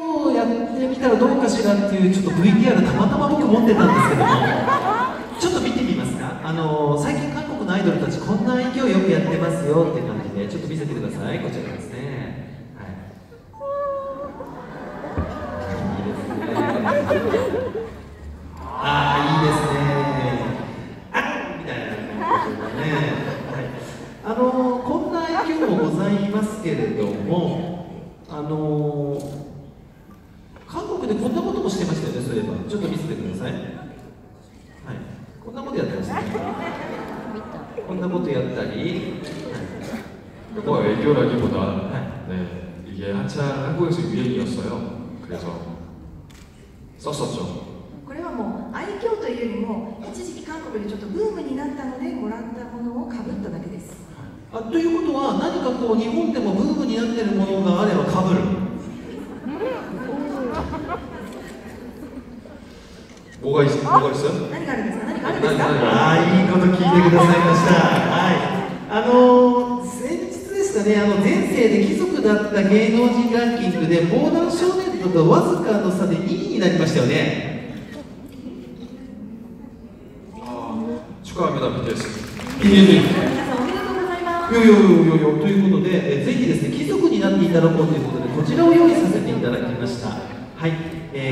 をやってみたらどうかしらっていうちょっと VTR たまたま僕持ってたんですけどもちょっと見てみますか？あの最近韓国のアイドルたちこんな愛嬌よくやってますよって感じでちょっと見せてください。こちらですね。ああいいですね。あみたいな感じでね、はい、あのこんな愛嬌もございますけれどもあのでこんなこともしてましたよねそういえばちょっと見せてくださいはいこんなことやってましたねこんなことやったり、뭐 애교라기보다 네. 네, 이게 한창 한국에서 유행이었어요. 그래서 썼었죠. これはもう愛嬌というよりも一時期韓国でちょっとブームになったのでもらったものをかぶっただけですあということは何かこう日本でもブームになってるものがあればかぶる 뭐가, 있, 뭐가 있어요? 何があるんですか何かあるんですか何ああいいこと聞いてくださいましたはいあの先日ですかねあの前世で貴族だった芸能人ランキングで防弾少年団とわずかの差で2位になりましたよね 아, 축하합니다, BTS. いえいえいえ皆さんおめでとうございますいやいやいやいやということで、えぜひですね貴族になっていただこうということでこちらを用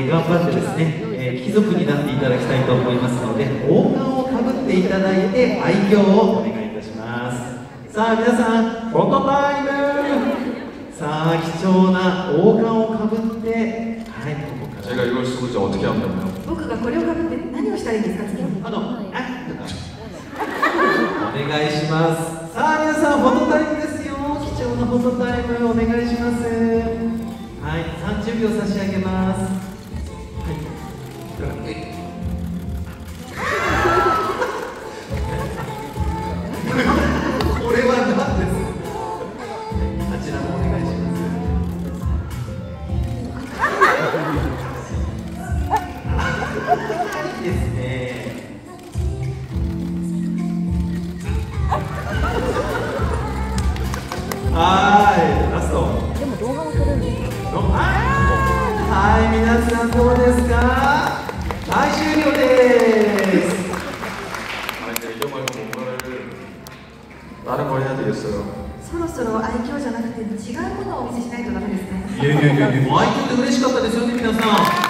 えー頑張ってですね、えー貴族になっていただきたいと思いますので王冠をかぶっていただいて愛嬌をお願いいたしますさあ皆さんフォトタイムさあ貴重な王冠をかぶってはいここから 제가 이걸 쓰고 이제 어떻게 하냐면요. 僕がこれをかぶって何をしたらいいんですか次にあの、あとか。お願いします。さあ、皆さん、フォトタイムですよ。貴重なフォトタイム、お願いします。はい、30秒差し上げます。 これは何ですか。あちらもお願いします。いいですね。はい、ラスト。でも動画も撮るんですはい、皆さんどうですか？はい、終了です。다른 걸 해야 되겠어요. そろそろ愛嬌じゃなくて違うものをお見せしないとダメですねいやいやいや、でも、愛嬌って嬉しかったですよね、皆さん。